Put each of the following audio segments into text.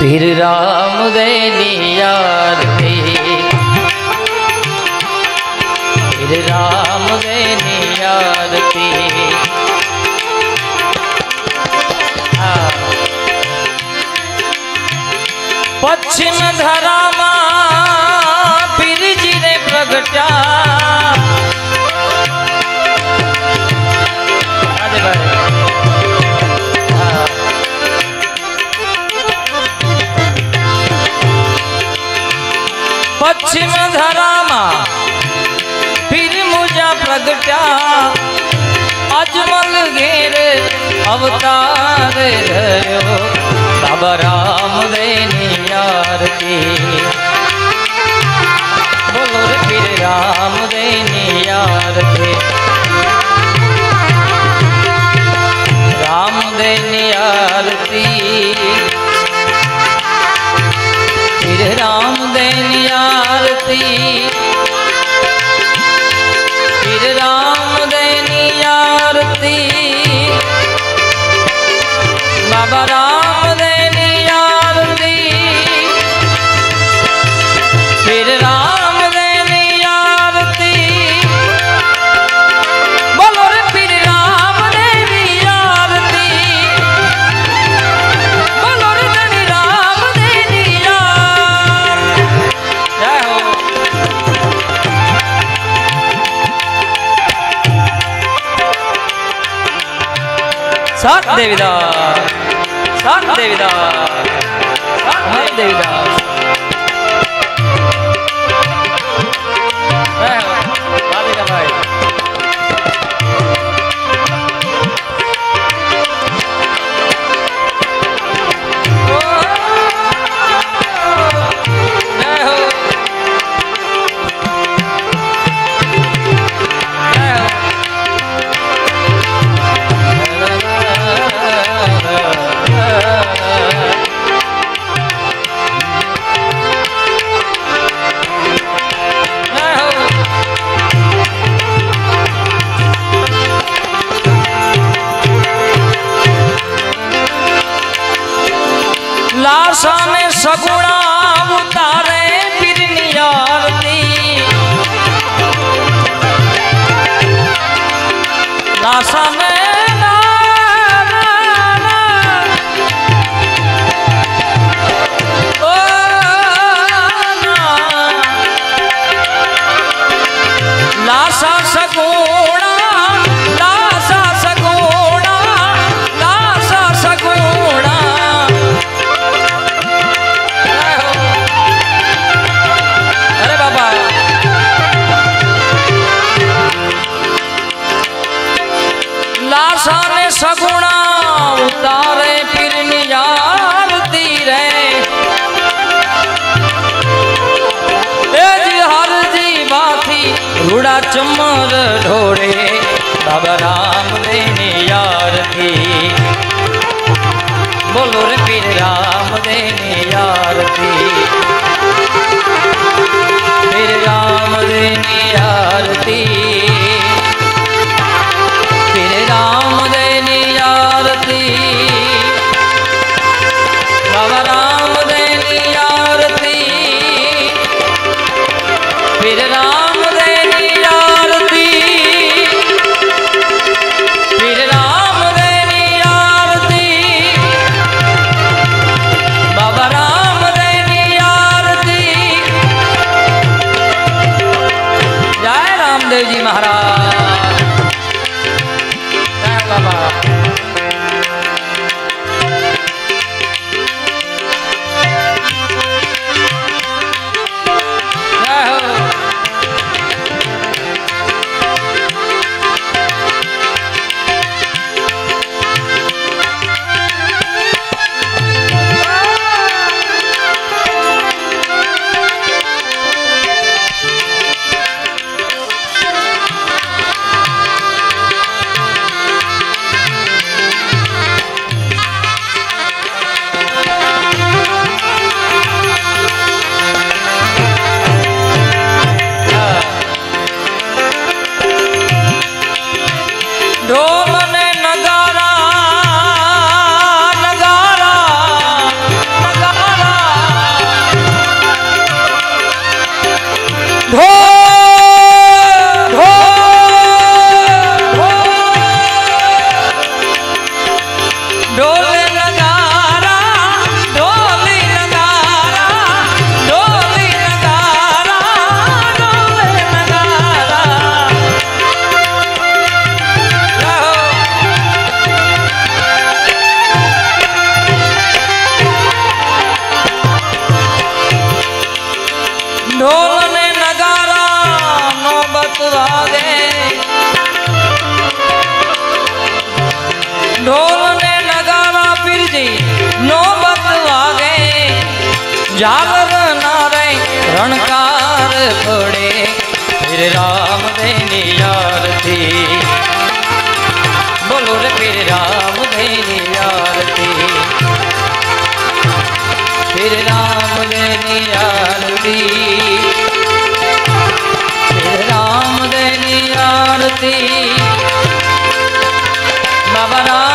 फिर राम गए यार फिर राम गए यार हाँ। पश्चिम धरा मिर फिर जी ने प्रगटा। अवतार रहो 사대비다. 사대비다. 사대비다. રૂડા ચમર ઢોરે, બાબા રામ દેની યારથી બોલો રે પીર રામ દેની યારથી પીર રામ દેની યારથી झालर नारे रणकार पड़े। फिर राम देनी आरती बोलो रे, फिर राम देनी आरती फिर राम देनी आरती फिर राम देनी आरती बाबा राम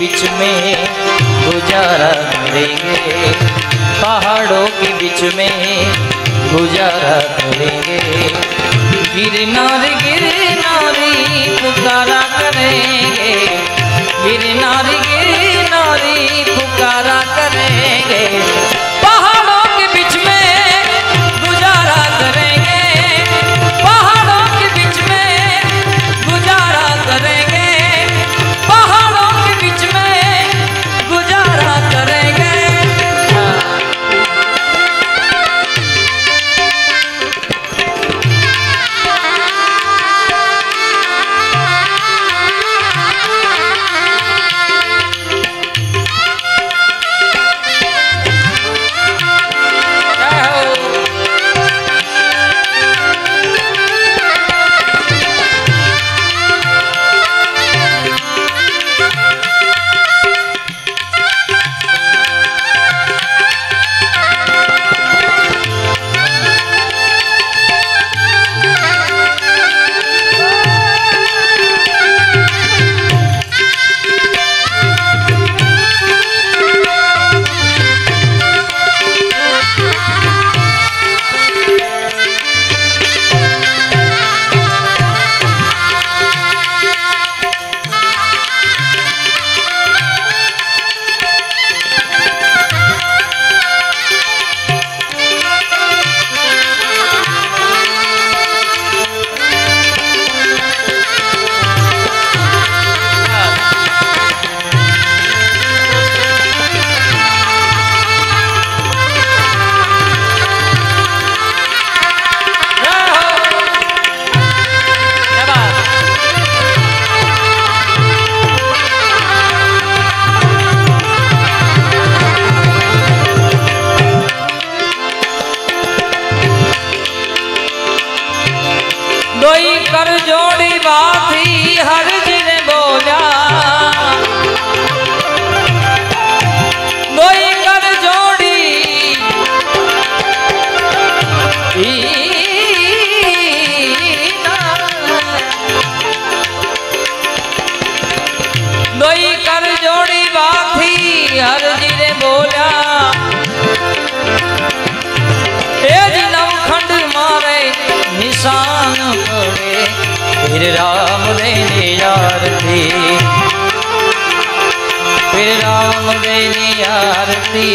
बीच में गुजारा करेंगे। पहाड़ों के बीच में गुजारा करेंगे। गिरनार गिरनारी पुकारा करेंगे। गिरनार गिरनारी पुकारा करेंगे। রে আরতি